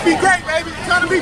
to be great, baby. It's time to be